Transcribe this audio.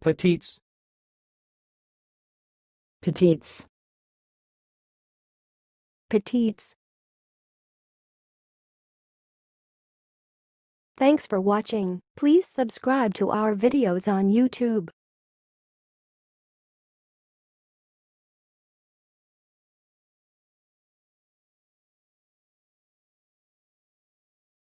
Petites. Petites. Petites. Thanks for watching. Please subscribe to our videos on YouTube.